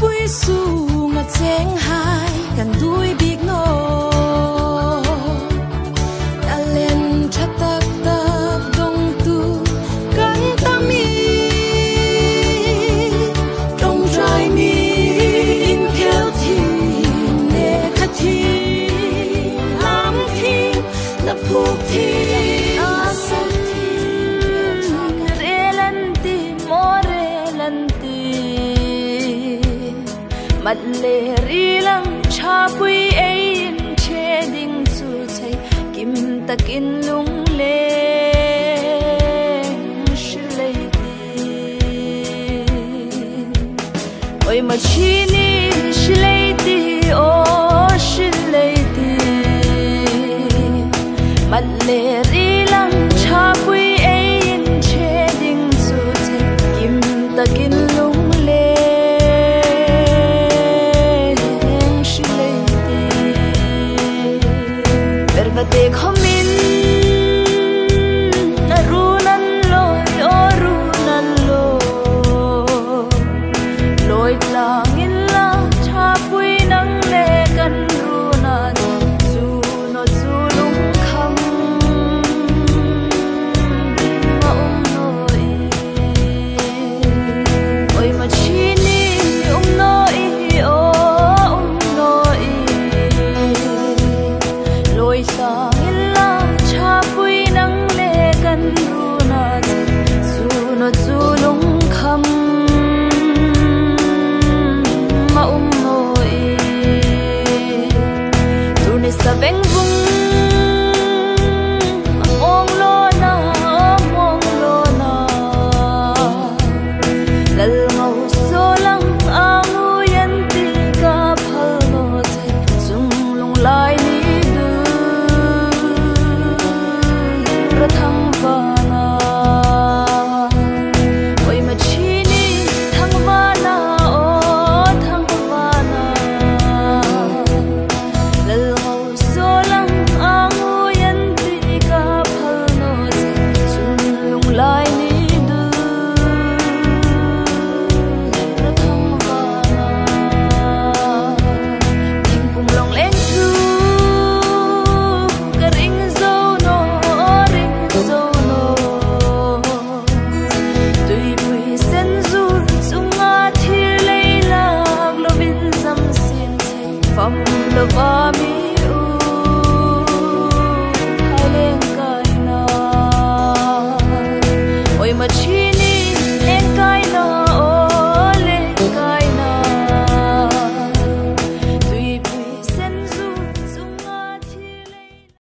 杯數我正係人會別我。Putin. mặt lệ ri lăng cha quy ấy in che đinh su say kim ta kin lung lê ôi mà chi ni shi lê